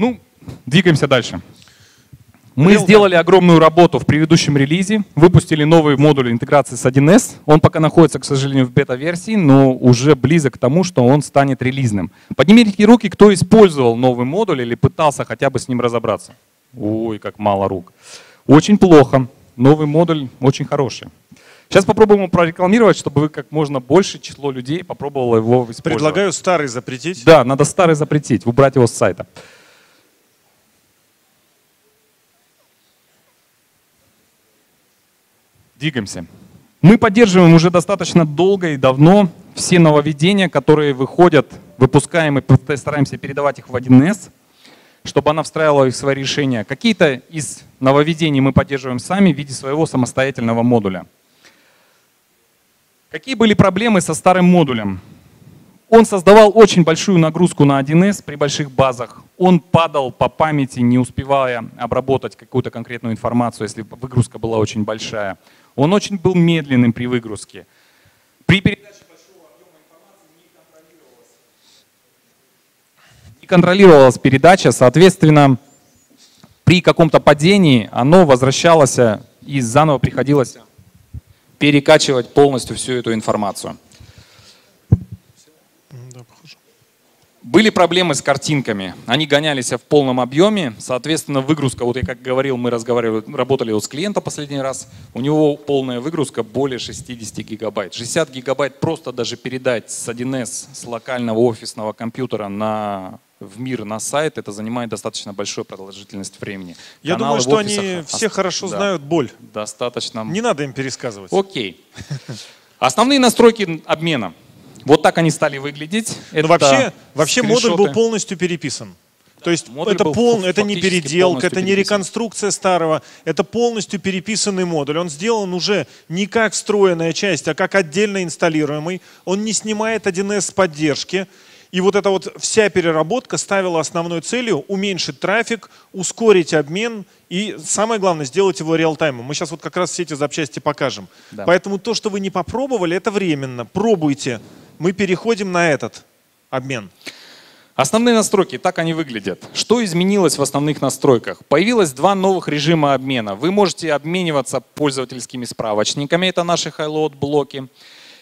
Ну, двигаемся дальше. Мы сделали огромную работу в предыдущем релизе, выпустили новый модуль интеграции с 1С. Он пока находится, к сожалению, в бета-версии, но уже близок к тому, что он станет релизным. Поднимите руки, кто использовал новый модуль или пытался хотя бы с ним разобраться. Ой, как мало рук. Очень плохо. Новый модуль очень хороший. Сейчас попробуем его прорекламировать, чтобы вы как можно больше число людей попробовало его использовать. Предлагаю старый запретить. Да, надо старый запретить, убрать его с сайта. Двигаемся. Мы поддерживаем уже достаточно долго и давно все нововведения, которые выходят, выпускаем и стараемся передавать их в 1С, чтобы она встраивала их в свои решения. Какие-то из нововведений мы поддерживаем сами в виде своего самостоятельного модуля. Какие были проблемы со старым модулем? Он создавал очень большую нагрузку на 1С при больших базах. Он падал по памяти, не успевая обработать какую-то конкретную информацию, если выгрузка была очень большая. Он очень был медленным при выгрузке. При передаче большого объема информации не контролировалась. Не контролировалась передача, соответственно, при каком-то падении оно возвращалось и заново приходилось перекачивать полностью всю эту информацию. Были проблемы с картинками. Они гонялись в полном объеме. Соответственно, выгрузка, вот я как говорил, мы разговаривали, работали вот с клиентом последний раз. У него полная выгрузка более 60 гигабайт. 60 гигабайт просто даже передать с 1С, с локального офисного компьютера на в мир на сайт, это занимает достаточно большую продолжительность времени. Я Каналы думаю, что они все хорошо да, знают боль. Достаточно. Не надо им пересказывать. Окей. Основные настройки обмена. Вот так они стали выглядеть. Но это вообще, вообще модуль был полностью переписан. То есть модуль это, пол, это не переделка, это не реконструкция старого, это полностью переписанный модуль. Он сделан уже не как встроенная часть, а как отдельно инсталируемый. Он не снимает 1С поддержки. И вот эта вот вся переработка ставила основной целью уменьшить трафик, ускорить обмен и самое главное, сделать его реалтаймом. Мы сейчас вот как раз все эти запчасти покажем. Да. Поэтому то, что вы не попробовали, это временно. Пробуйте. Мы переходим на этот обмен. Основные настройки, так они выглядят. Что изменилось в основных настройках? Появилось два новых режима обмена. Вы можете обмениваться пользовательскими справочниками, это наши highload блоки.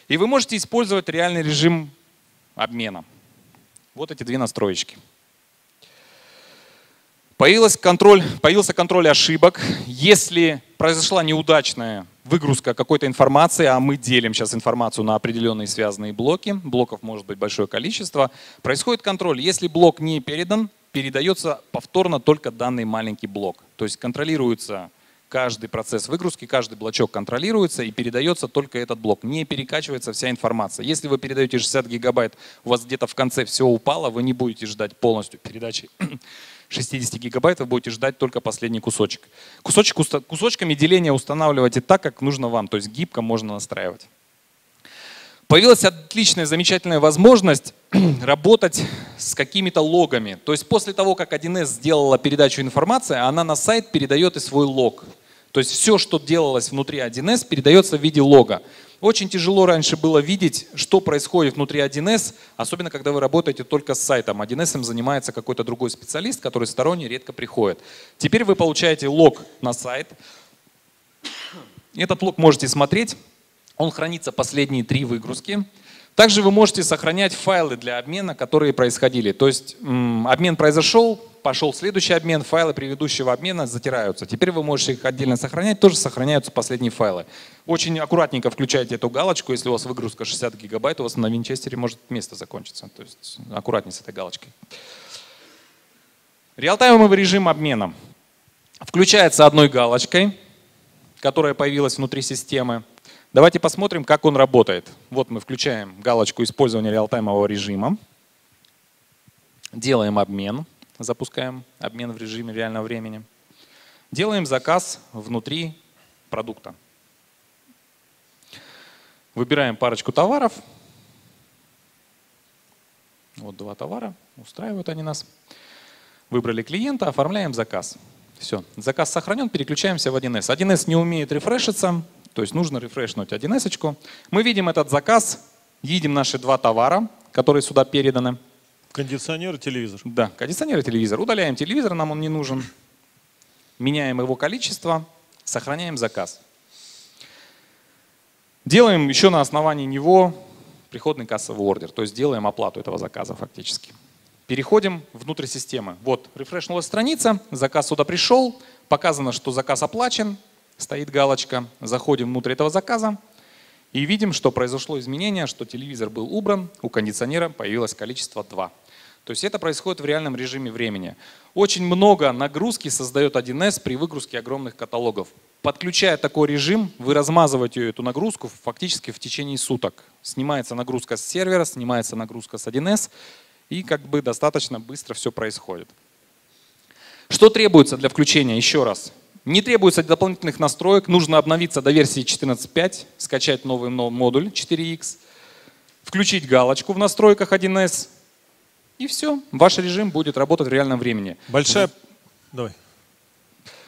И вы можете использовать реальный режим обмена. Вот эти две настроечки. Появился контроль, появился контроль ошибок. Если произошла неудачная выгрузка какой-то информации, а мы делим сейчас информацию на определенные связанные блоки, блоков может быть большое количество, происходит контроль. Если блок не передан, передается повторно только данный маленький блок. То есть контролируется каждый процесс выгрузки, каждый блочок контролируется и передается только этот блок. Не перекачивается вся информация. Если вы передаете 60 гигабайт, у вас где-то в конце все упало, вы не будете ждать полностью передачи 60 гигабайт, вы будете ждать только последний кусочек. Кусочек, кусочками деления устанавливайте так, как нужно вам, то есть гибко можно настраивать. Появилась отличная, замечательная возможность работать с какими-то логами. То есть после того, как 1С сделала передачу информации, она на сайт передает и свой лог. То есть все, что делалось внутри 1С, передается в виде лога. Очень тяжело раньше было видеть, что происходит внутри 1С, особенно когда вы работаете только с сайтом. 1С занимается какой-то другой специалист, который сторонний редко приходит. Теперь вы получаете лог на сайт. Этот лог можете смотреть. Он хранится последние три выгрузки. Также вы можете сохранять файлы для обмена, которые происходили. То есть обмен произошел, пошел следующий обмен, файлы предыдущего обмена затираются. Теперь вы можете их отдельно сохранять, тоже сохраняются последние файлы. Очень аккуратненько включайте эту галочку, если у вас выгрузка 60 гигабайт, у вас на винчестере может место закончиться. То есть аккуратнее с этой галочкой. Реалтаймовый режим обмена включается одной галочкой, которая появилась внутри системы. Давайте посмотрим, как он работает. Вот мы включаем галочку использования реалтаймового режима. Делаем обмен, запускаем обмен в режиме реального времени. Делаем заказ внутри продукта. Выбираем парочку товаров. Вот два товара, устраивают они нас. Выбрали клиента, оформляем заказ. Все, заказ сохранен, переключаемся в 1С. 1С не умеет рефрешиться, то есть нужно рефрешнуть 1С. Мы видим этот заказ, видим наши два товара, которые сюда переданы. Кондиционер и телевизор. Да, кондиционер и телевизор. Удаляем телевизор, нам он не нужен. Меняем его количество, сохраняем заказ. Делаем еще на основании него приходный кассовый ордер, то есть делаем оплату этого заказа фактически. Переходим внутрь системы. Вот, рефрешнулась страница, заказ сюда пришел, показано, что заказ оплачен, стоит галочка, заходим внутрь этого заказа и видим, что произошло изменение, что телевизор был убран, у кондиционера появилось количество 2. То есть это происходит в реальном режиме времени. Очень много нагрузки создает 1С при выгрузке огромных каталогов. Подключая такой режим, вы размазываете эту нагрузку фактически в течение суток. Снимается нагрузка с сервера, снимается нагрузка с 1С, и как бы достаточно быстро все происходит. Что требуется для включения? Еще раз. Не требуется дополнительных настроек, нужно обновиться до версии 14.5, скачать новый модуль 4X, включить галочку в настройках 1С, и все. Ваш режим будет работать в реальном времени. Большая... Давай.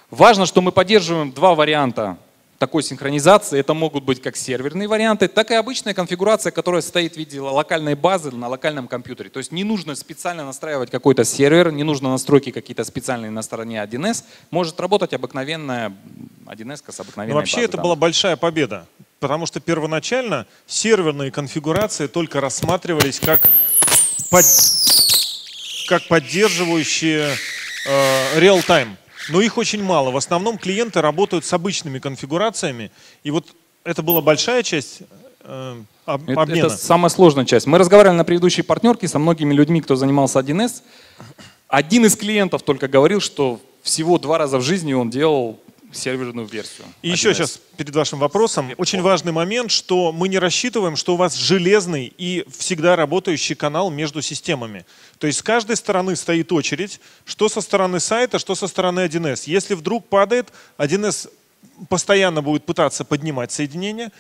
Важно, что мы поддерживаем два варианта такой синхронизации. Это могут быть как серверные варианты, так и обычная конфигурация, которая стоит в виде локальной базы на локальном компьютере. То есть не нужно специально настраивать какой-то сервер, не нужно настройки какие-то специальные на стороне 1С. Может работать обыкновенная 1С с обыкновенной Но Вообще базой, это да. была большая победа, потому что первоначально серверные конфигурации только рассматривались как под, как поддерживающие э, real-time. Но их очень мало. В основном клиенты работают с обычными конфигурациями. И вот это была большая часть э, обмена. Это, это самая сложная часть. Мы разговаривали на предыдущей партнерке со многими людьми, кто занимался 1С. Один из клиентов только говорил, что всего два раза в жизни он делал серверную версию. И еще сейчас перед вашим вопросом очень важный момент, что мы не рассчитываем, что у вас железный и всегда работающий канал между системами. То есть с каждой стороны стоит очередь, что со стороны сайта, что со стороны 1С. Если вдруг падает, 1С постоянно будет пытаться поднимать соединение.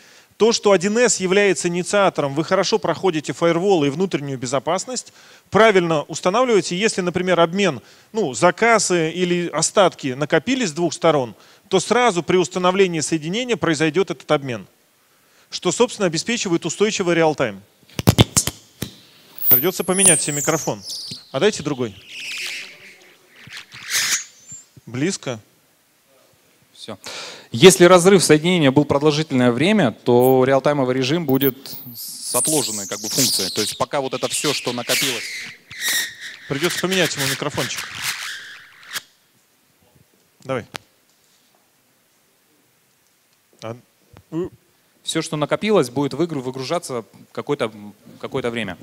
То, что 1С является инициатором, вы хорошо проходите фаервол и внутреннюю безопасность, правильно устанавливаете. Если, например, обмен, ну, заказы или остатки накопились с двух сторон, то сразу при установлении соединения произойдет этот обмен, что, собственно, обеспечивает устойчивый реал-тайм. Придется поменять себе микрофон. А дайте другой. Близко. Все. Если разрыв соединения был продолжительное время, то реалтаймовый режим будет с отложенной как бы функцией. То есть пока вот это все, что накопилось. Придется поменять ему микрофончик. Давай. А... Все, что накопилось, будет выгружаться какое-то какое время.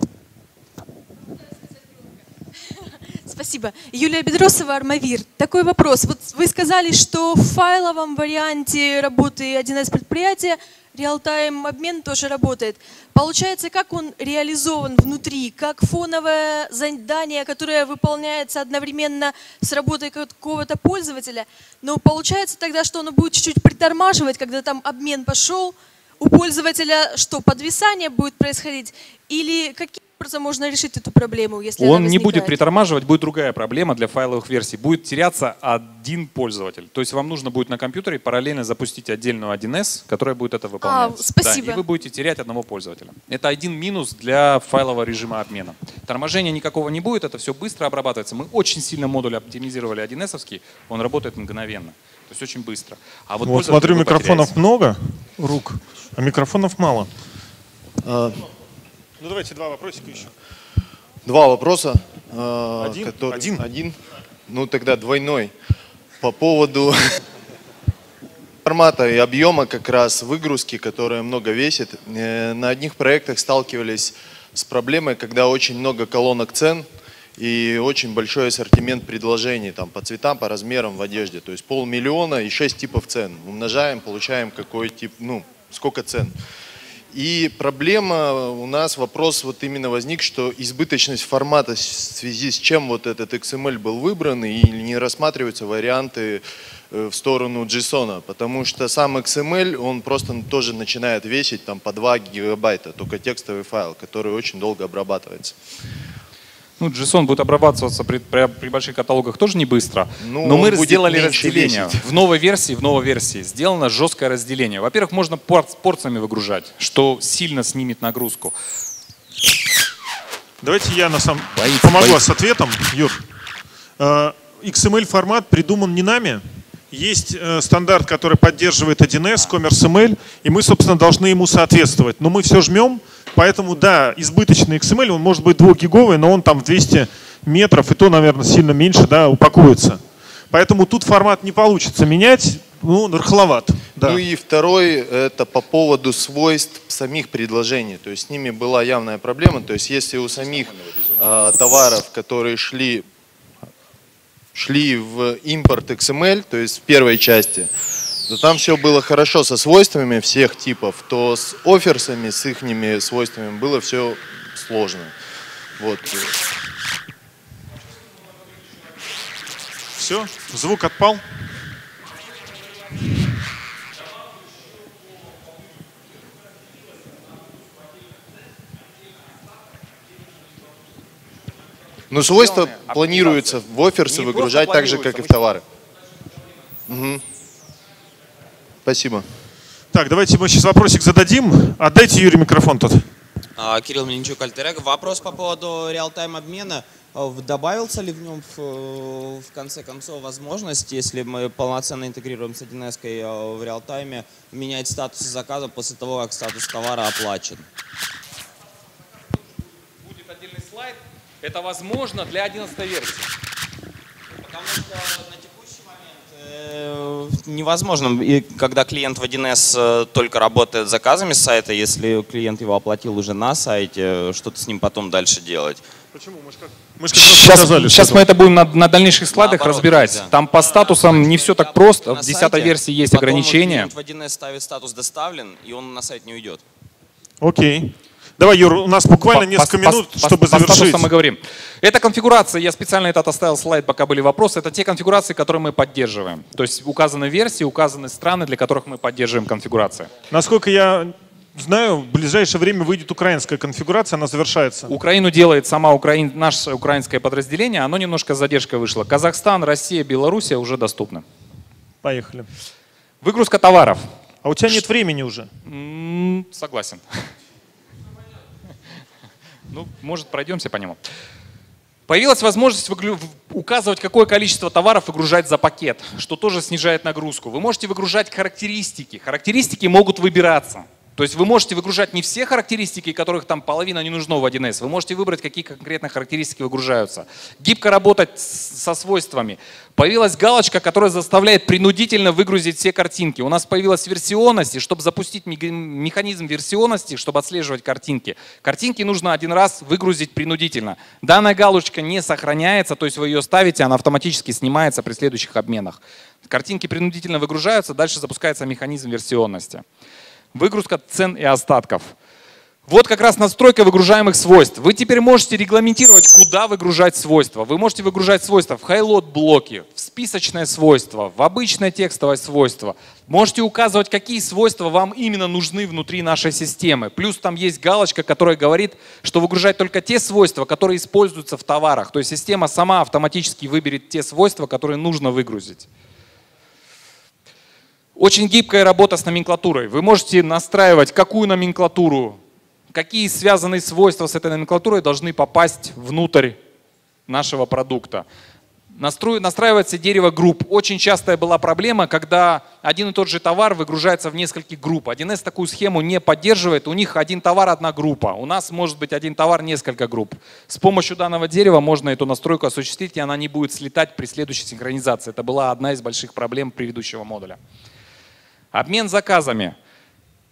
Спасибо. Юлия Бедросова, Армавир. Такой вопрос. Вот вы сказали, что в файловом варианте работы 1С предприятия реалтайм обмен тоже работает. Получается, как он реализован внутри? Как фоновое задание, которое выполняется одновременно с работой какого-то пользователя? Но получается тогда, что оно будет чуть-чуть притормаживать, когда там обмен пошел, у пользователя что, подвисание будет происходить? Или какие образом можно решить эту проблему, если Он не будет притормаживать, будет другая проблема для файловых версий. Будет теряться один пользователь. То есть вам нужно будет на компьютере параллельно запустить отдельную 1С, которая будет это выполнять. А, спасибо. Да, и вы будете терять одного пользователя. Это один минус для файлового режима обмена. Торможения никакого не будет, это все быстро обрабатывается. Мы очень сильно модуль оптимизировали 1С, он работает мгновенно. То есть очень быстро. А вот, вот смотрю, микрофонов потеряется. много рук, а микрофонов мало. А, ну давайте два вопросика еще. Два вопроса. Э, один? Который, один? Один. Ну тогда двойной. По поводу формата и объема как раз выгрузки, которая много весит. Э, на одних проектах сталкивались с проблемой, когда очень много колонок цен и очень большой ассортимент предложений там, по цветам, по размерам в одежде. То есть полмиллиона и шесть типов цен. Умножаем, получаем какой тип, ну, сколько цен. И проблема у нас, вопрос вот именно возник, что избыточность формата в связи с чем вот этот XML был выбран и не рассматриваются варианты э, в сторону JSON, потому что сам XML, он просто тоже начинает весить там по 2 гигабайта, только текстовый файл, который очень долго обрабатывается. Ну, JSON будет обрабатываться при, при, при больших каталогах тоже не быстро. Ну, но мы сделали разделение. Весить. В новой версии, в новой версии сделано жесткое разделение. Во-первых, можно порциями выгружать, что сильно снимет нагрузку. Давайте я на самом боится, помогу боится. с ответом, Юр. Э, XML формат придуман не нами. Есть э, стандарт, который поддерживает 1С, CommerceML, и мы, собственно, должны ему соответствовать. Но мы все жмем, поэтому, да, избыточный XML, он может быть 2-гиговый, но он там в 200 метров, и то, наверное, сильно меньше, да, упакуется. Поэтому тут формат не получится менять, ну, рыхловат. Да. Ну и второй, это по поводу свойств самих предложений. То есть с ними была явная проблема. То есть если у самих э, товаров, которые шли, шли в импорт XML, то есть в первой части, то там все было хорошо со свойствами всех типов, то с оферсами, с их свойствами было все сложно. Вот. Все, звук отпал. Но свойства планируется в оферсы выгружать так же, как и в товары. Угу. Спасибо. Так, давайте мы сейчас вопросик зададим. Отдайте Юрий микрофон тут. А, Кирилл Мельничук, Альтерег. Вопрос по поводу реал-тайм обмена. А, добавился ли в нем в, в конце концов возможность, если мы полноценно интегрируем с 1С а, в реал-тайме, менять статус заказа после того, как статус товара оплачен? Будет отдельный слайд. Это возможно для 11 версии. Потому что на текущий момент э, невозможно, и когда клиент в 1С э, только работает с заказами с сайта, если клиент его оплатил уже на сайте, что-то с ним потом дальше делать. Почему? Мы же как, мы же как сейчас сказали, сейчас мы это будем на, на дальнейших слайдах Наоборот, разбирать. Да. Там по статусам не все так просто. В 10 версии есть ограничения. в 1С ставит статус доставлен, и он на сайт не уйдет. Окей. Давай, Юр, у нас буквально по, несколько по, минут, по, чтобы по, завершить. По мы говорим. Это конфигурация, я специально этот оставил слайд, пока были вопросы. Это те конфигурации, которые мы поддерживаем. То есть указаны версии, указаны страны, для которых мы поддерживаем конфигурации. Насколько я знаю, в ближайшее время выйдет украинская конфигурация, она завершается. Украину делает сама Украин, наше украинское подразделение, оно немножко с задержкой вышло. Казахстан, Россия, Белоруссия уже доступны. Поехали. Выгрузка товаров. А у тебя нет времени уже? Согласен. Ну, может, пройдемся по нему. Появилась возможность указывать, какое количество товаров выгружать за пакет, что тоже снижает нагрузку. Вы можете выгружать характеристики. Характеристики могут выбираться. То есть вы можете выгружать не все характеристики, которых там половина не нужно в 1С. Вы можете выбрать, какие конкретно характеристики выгружаются. Гибко работать со свойствами. Появилась галочка, которая заставляет принудительно выгрузить все картинки. У нас появилась версионность, и чтобы запустить механизм версионности, чтобы отслеживать картинки, картинки нужно один раз выгрузить принудительно. Данная галочка не сохраняется, то есть вы ее ставите, она автоматически снимается при следующих обменах. Картинки принудительно выгружаются, дальше запускается механизм версионности выгрузка цен и остатков. Вот как раз настройка выгружаемых свойств. Вы теперь можете регламентировать, куда выгружать свойства. Вы можете выгружать свойства в хайлот блоке, в списочное свойство, в обычное текстовое свойство. Можете указывать, какие свойства вам именно нужны внутри нашей системы. Плюс там есть галочка, которая говорит, что выгружать только те свойства, которые используются в товарах. То есть система сама автоматически выберет те свойства, которые нужно выгрузить. Очень гибкая работа с номенклатурой. Вы можете настраивать, какую номенклатуру, какие связанные свойства с этой номенклатурой должны попасть внутрь нашего продукта. Настраивается дерево групп. Очень частая была проблема, когда один и тот же товар выгружается в нескольких групп. 1С такую схему не поддерживает. У них один товар, одна группа. У нас может быть один товар, несколько групп. С помощью данного дерева можно эту настройку осуществить, и она не будет слетать при следующей синхронизации. Это была одна из больших проблем предыдущего модуля. Обмен заказами.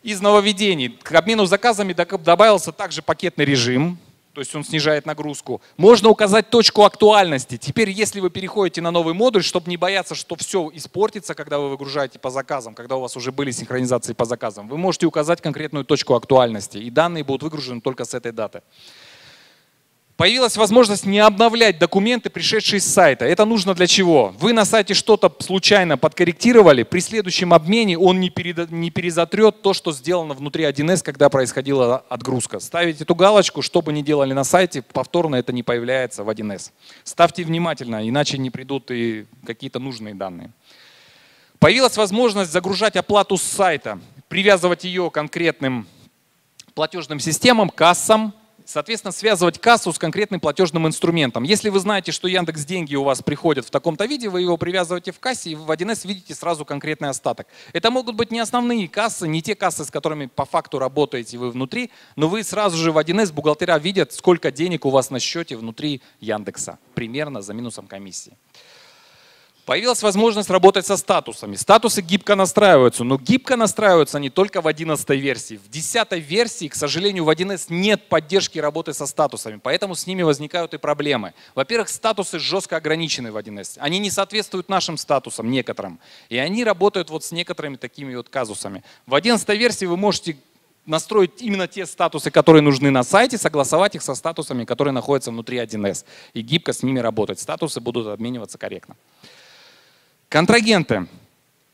Из нововведений к обмену заказами добавился также пакетный режим, то есть он снижает нагрузку. Можно указать точку актуальности. Теперь, если вы переходите на новый модуль, чтобы не бояться, что все испортится, когда вы выгружаете по заказам, когда у вас уже были синхронизации по заказам, вы можете указать конкретную точку актуальности, и данные будут выгружены только с этой даты. Появилась возможность не обновлять документы, пришедшие с сайта. Это нужно для чего? Вы на сайте что-то случайно подкорректировали, при следующем обмене он не, перед, не перезатрет то, что сделано внутри 1С, когда происходила отгрузка. Ставите эту галочку, что бы ни делали на сайте, повторно это не появляется в 1С. Ставьте внимательно, иначе не придут и какие-то нужные данные. Появилась возможность загружать оплату с сайта, привязывать ее конкретным платежным системам, кассам, Соответственно, связывать кассу с конкретным платежным инструментом. Если вы знаете, что Яндекс деньги у вас приходят в таком-то виде, вы его привязываете в кассе и в 1С видите сразу конкретный остаток. Это могут быть не основные кассы, не те кассы, с которыми по факту работаете вы внутри, но вы сразу же в 1С бухгалтера видят, сколько денег у вас на счете внутри Яндекса, примерно за минусом комиссии. Появилась возможность работать со статусами. Статусы гибко настраиваются, но гибко настраиваются они только в 11 версии. В 10 версии, к сожалению, в 1С нет поддержки работы со статусами, поэтому с ними возникают и проблемы. Во-первых, статусы жестко ограничены в 1С. Они не соответствуют нашим статусам, некоторым. И они работают вот с некоторыми такими вот казусами. В 11 версии вы можете настроить именно те статусы, которые нужны на сайте, согласовать их со статусами, которые находятся внутри 1С. И гибко с ними работать. Статусы будут обмениваться корректно. Контрагенты.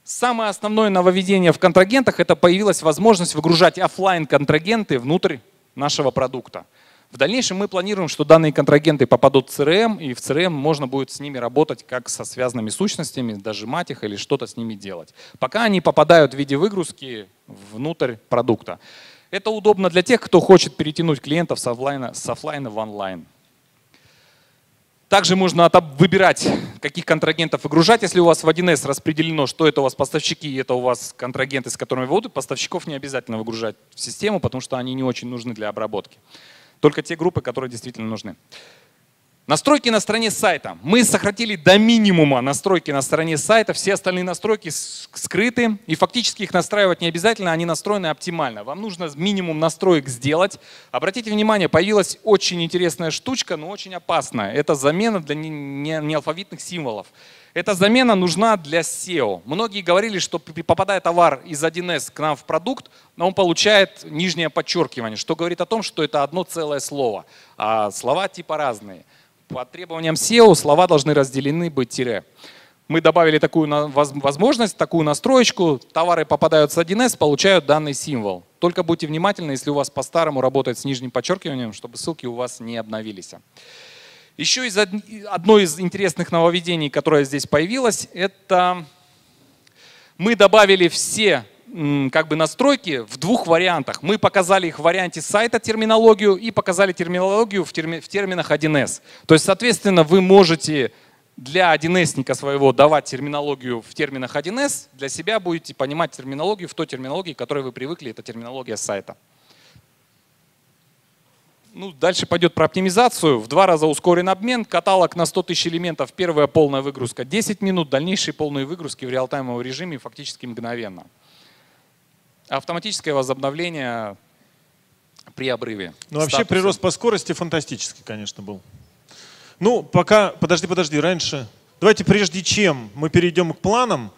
Самое основное нововведение в контрагентах – это появилась возможность выгружать офлайн контрагенты внутрь нашего продукта. В дальнейшем мы планируем, что данные контрагенты попадут в CRM, и в CRM можно будет с ними работать как со связанными сущностями, дожимать их или что-то с ними делать. Пока они попадают в виде выгрузки внутрь продукта. Это удобно для тех, кто хочет перетянуть клиентов с офлайна, с офлайна в онлайн. Также можно выбирать, каких контрагентов выгружать. Если у вас в 1С распределено, что это у вас поставщики, и это у вас контрагенты, с которыми вы будут, поставщиков не обязательно выгружать в систему, потому что они не очень нужны для обработки. Только те группы, которые действительно нужны. Настройки на стороне сайта. Мы сократили до минимума настройки на стороне сайта. Все остальные настройки скрыты. И фактически их настраивать не обязательно, они настроены оптимально. Вам нужно минимум настроек сделать. Обратите внимание, появилась очень интересная штучка, но очень опасная. Это замена для неалфавитных символов. Эта замена нужна для SEO. Многие говорили, что попадая товар из 1С к нам в продукт, он получает нижнее подчеркивание, что говорит о том, что это одно целое слово, а слова типа разные по требованиям SEO слова должны разделены быть тире. Мы добавили такую возможность, такую настроечку. Товары попадают с 1С, получают данный символ. Только будьте внимательны, если у вас по-старому работает с нижним подчеркиванием, чтобы ссылки у вас не обновились. Еще из одно из интересных нововведений, которое здесь появилось, это мы добавили все как бы настройки в двух вариантах. Мы показали их в варианте сайта терминологию и показали терминологию в, терми, в терминах 1С. То есть, соответственно, вы можете для 1С своего давать терминологию в терминах 1С, для себя будете понимать терминологию в той терминологии, к которой вы привыкли, это терминология сайта. Ну, дальше пойдет про оптимизацию. В два раза ускорен обмен. Каталог на 100 тысяч элементов. Первая полная выгрузка 10 минут. Дальнейшие полные выгрузки в реалтаймовом режиме фактически мгновенно. Автоматическое возобновление при обрыве. Ну вообще статуса. прирост по скорости фантастический, конечно, был. Ну, пока, подожди, подожди, раньше. Давайте прежде чем мы перейдем к планам,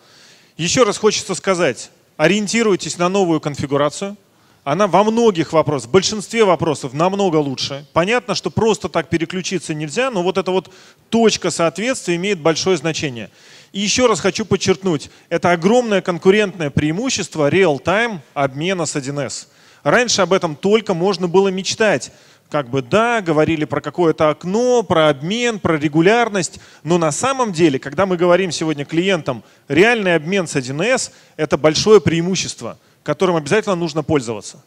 еще раз хочется сказать, ориентируйтесь на новую конфигурацию. Она во многих вопросах, в большинстве вопросов намного лучше. Понятно, что просто так переключиться нельзя, но вот эта вот точка соответствия имеет большое значение. И еще раз хочу подчеркнуть, это огромное конкурентное преимущество real-time обмена с 1С. Раньше об этом только можно было мечтать. Как бы да, говорили про какое-то окно, про обмен, про регулярность, но на самом деле, когда мы говорим сегодня клиентам, реальный обмен с 1С – это большое преимущество, которым обязательно нужно пользоваться.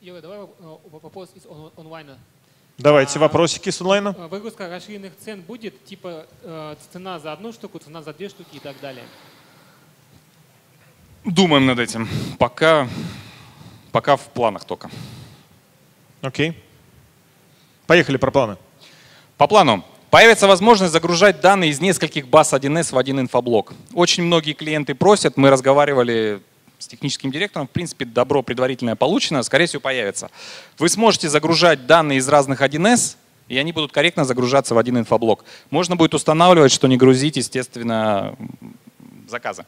Юра, давай э, вопрос из онлайна. Давайте вопросики с онлайна. Э, выгрузка расширенных цен будет, типа э, цена за одну штуку, цена за две штуки и так далее? Думаем над этим. Пока, пока в планах только. Окей. Поехали про планы. По плану. Появится возможность загружать данные из нескольких баз 1С в один инфоблок. Очень многие клиенты просят, мы разговаривали с техническим директором, в принципе, добро предварительное получено, скорее всего, появится. Вы сможете загружать данные из разных 1С, и они будут корректно загружаться в один инфоблок. Можно будет устанавливать, что не грузить, естественно, заказы.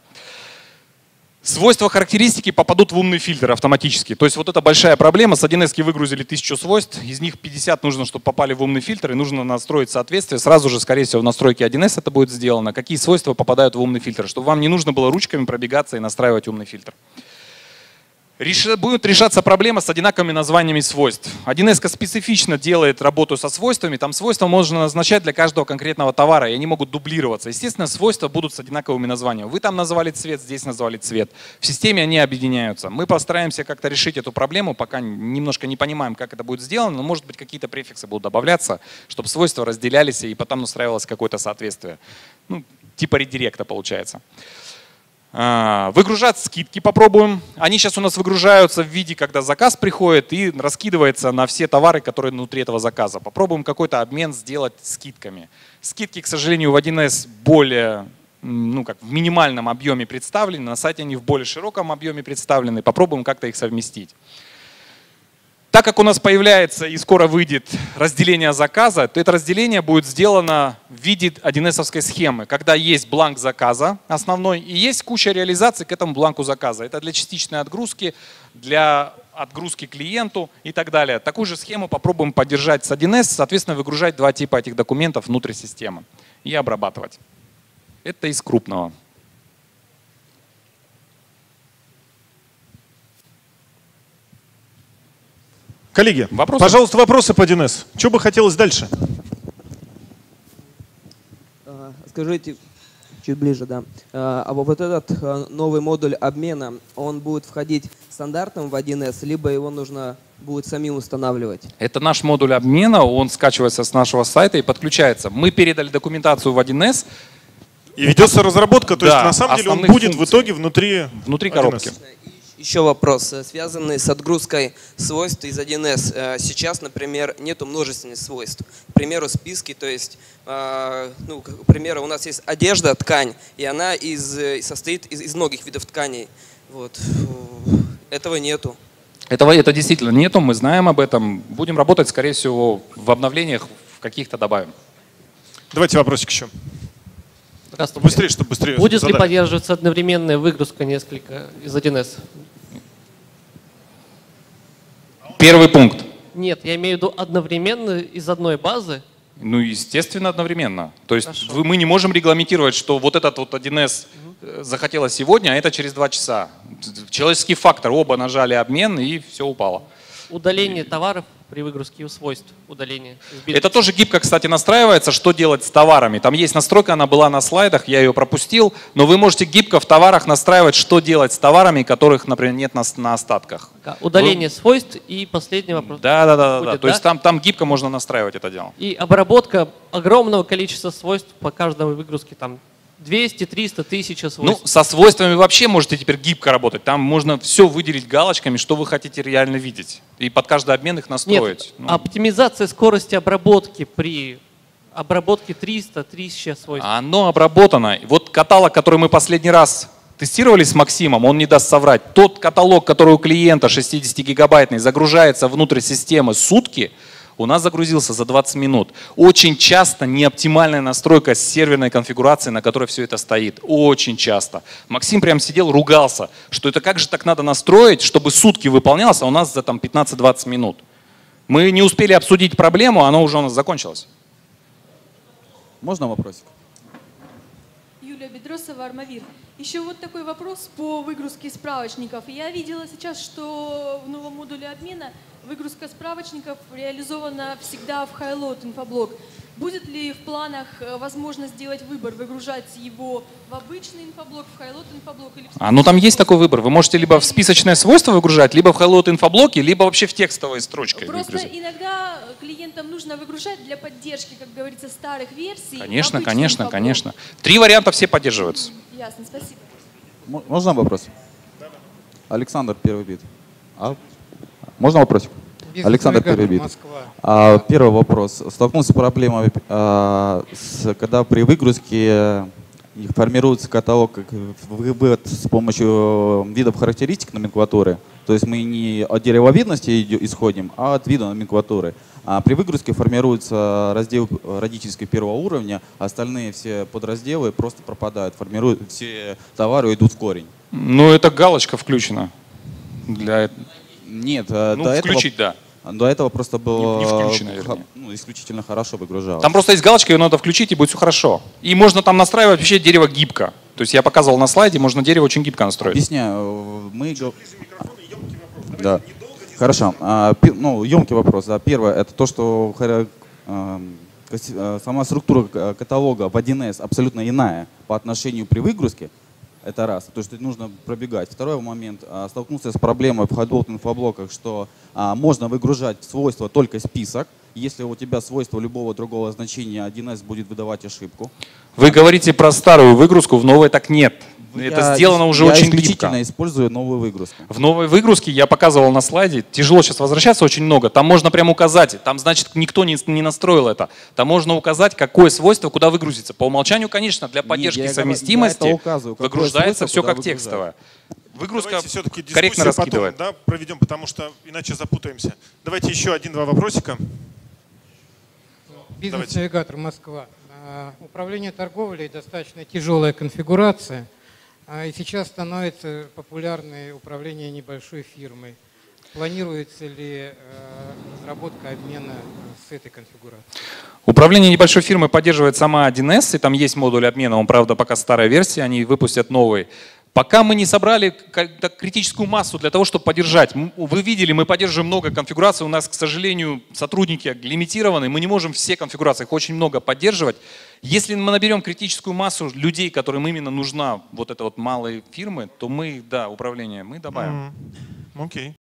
Свойства характеристики попадут в умный фильтр автоматически. То есть вот это большая проблема. С 1С выгрузили 1000 свойств, из них 50 нужно, чтобы попали в умный фильтр, и нужно настроить соответствие. Сразу же, скорее всего, в настройке 1С это будет сделано. Какие свойства попадают в умный фильтр, чтобы вам не нужно было ручками пробегаться и настраивать умный фильтр. Будет решаться проблема с одинаковыми названиями свойств. 1С специфично делает работу со свойствами. Там свойства можно назначать для каждого конкретного товара, и они могут дублироваться. Естественно, свойства будут с одинаковыми названиями. Вы там назвали цвет, здесь назвали цвет. В системе они объединяются. Мы постараемся как-то решить эту проблему, пока немножко не понимаем, как это будет сделано, но может быть какие-то префиксы будут добавляться, чтобы свойства разделялись и потом настраивалось какое-то соответствие. Ну, типа редиректа получается. А, выгружать скидки попробуем. Они сейчас у нас выгружаются в виде, когда заказ приходит и раскидывается на все товары, которые внутри этого заказа. Попробуем какой-то обмен сделать скидками. Скидки, к сожалению, в 1С более ну, как в минимальном объеме представлены, на сайте они в более широком объеме представлены. Попробуем как-то их совместить. Так как у нас появляется и скоро выйдет разделение заказа, то это разделение будет сделано в виде 1С схемы, когда есть бланк заказа основной и есть куча реализаций к этому бланку заказа. Это для частичной отгрузки, для отгрузки клиенту и так далее. Такую же схему попробуем поддержать с 1С, соответственно, выгружать два типа этих документов внутрь системы и обрабатывать. Это из крупного. Коллеги, вопросы? пожалуйста, вопросы по 1С. Что бы хотелось дальше? Скажите, чуть ближе, да. А вот этот э, новый модуль обмена, он будет входить стандартным в 1С, либо его нужно будет самим устанавливать? Это наш модуль обмена, он скачивается с нашего сайта и подключается. Мы передали документацию в 1С. И ведется разработка, то да, есть на самом деле он будет функций. в итоге внутри, внутри коробки. Еще вопрос, э, связанный с отгрузкой свойств из 1С. Э, сейчас, например, нету множественных свойств. К примеру, списки, то есть, э, ну, к примеру, у нас есть одежда, ткань, и она из, состоит из, из многих видов тканей. Вот. Этого нету. Этого это действительно нету, мы знаем об этом. Будем работать, скорее всего, в обновлениях в каких-то добавим. Давайте вопросик еще. Здравствуйте. Быстрее, чтобы быстрее Будет задали. ли поддерживаться одновременная выгрузка несколько из 1С? Первый пункт. Нет, я имею в виду одновременно из одной базы. Ну, естественно, одновременно. То есть вы, мы не можем регламентировать, что вот этот вот 1С угу. захотелось сегодня, а это через два часа. Человеческий фактор. Оба нажали обмен, и все упало. Удаление товаров при выгрузке устройств удаления. Это тоже гибко, кстати, настраивается, что делать с товарами. Там есть настройка, она была на слайдах, я ее пропустил, но вы можете гибко в товарах настраивать, что делать с товарами, которых, например, нет на, на остатках. Да, удаление вы... свойств и последний вопрос. Да, да, да, будет, да. То есть там, там гибко можно настраивать это дело. И обработка огромного количества свойств по каждой выгрузке, там 200, 300, 1000 свойств. Ну, со свойствами вообще можете теперь гибко работать. Там можно все выделить галочками, что вы хотите реально видеть. И под каждый обмен их настроить. Нет, ну. оптимизация скорости обработки при обработке 300, 1000 свойств. Оно обработано. Вот каталог, который мы последний раз тестировали с Максимом, он не даст соврать. Тот каталог, который у клиента 60-гигабайтный, загружается внутрь системы сутки – у нас загрузился за 20 минут. Очень часто неоптимальная настройка серверной конфигурации, на которой все это стоит. Очень часто. Максим прям сидел, ругался, что это как же так надо настроить, чтобы сутки выполнялось, а у нас за там 15-20 минут. Мы не успели обсудить проблему, она уже у нас закончилась. Можно вопросик? Юлия Бедросова, Армавир. Еще вот такой вопрос по выгрузке справочников. Я видела сейчас, что в новом модуле обмена выгрузка справочников реализована всегда в Highload инфоблок. Будет ли в планах э, возможность сделать выбор, выгружать его в обычный инфоблок, в Highload инфоблок или в А, ну там есть такой выбор. Вы можете либо в списочное свойство выгружать, либо в Highload инфоблоке, либо вообще в текстовой строчке Просто выгружать. иногда клиентам нужно выгружать для поддержки, как говорится, старых версий. Конечно, конечно, инфоблок. конечно. Три варианта все поддерживаются. Ясно, спасибо. Можно вопрос? Александр, первый бит. А? Можно вопросик? Александр, Первый Бит. А, первый вопрос. Столкнулся с проблемой, а, с, когда при выгрузке формируется каталог как вывод с помощью видов характеристик номенклатуры. То есть мы не от деревовидности исходим, а от вида номенклатуры. А при выгрузке формируется раздел родительский первого уровня, а остальные все подразделы просто пропадают, формируют, все товары идут в корень. Ну, это галочка включена для Нет, э, ну, до включить, этого... да. До этого просто было не, не включено, ну, исключительно хорошо выгружалось. Там просто есть галочка, ее надо включить, и будет все хорошо. И можно там настраивать вообще дерево гибко. То есть я показывал на слайде, можно дерево очень гибко настроить. Объясняю. Мы... Да. Хорошо. А, ну, емкий вопрос. Да. Первое, это то, что сама структура каталога в 1С абсолютно иная по отношению при выгрузке. Это раз. То есть нужно пробегать. Второй момент. А, столкнулся с проблемой в Hot инфоблоках, что а, можно выгружать свойства только список. Если у тебя свойство любого другого значения 1С будет выдавать ошибку. Вы говорите про старую выгрузку, в новой так нет. Это я, сделано уже я очень исключительно гибко. использую новую выгрузку. В новой выгрузке я показывал на слайде, тяжело сейчас возвращаться очень много. Там можно прямо указать, там значит никто не, не настроил это. Там можно указать, какое свойство куда выгрузится. По умолчанию, конечно, для поддержки Нет, совместимости я указываю, выгружается все как выгружаю. текстовое. Выгрузка все-таки корректно раскидывает. Потом, да, проведем, потому что иначе запутаемся. Давайте еще один-два вопросика. Бизнес-навигатор Москва. А, управление торговлей достаточно тяжелая конфигурация. А и сейчас становится популярной управление небольшой фирмой. Планируется ли э, разработка обмена с этой конфигурацией? Управление небольшой фирмой поддерживает сама 1С, и там есть модуль обмена, он, правда, пока старая версия, они выпустят новый. Пока мы не собрали критическую массу для того, чтобы поддержать. Вы видели, мы поддерживаем много конфигураций. У нас, к сожалению, сотрудники лимитированы. Мы не можем все конфигурации, их очень много поддерживать. Если мы наберем критическую массу людей, которым именно нужна вот эта вот малая фирмы, то мы, да, управление мы добавим. Окей. Mm -hmm. okay.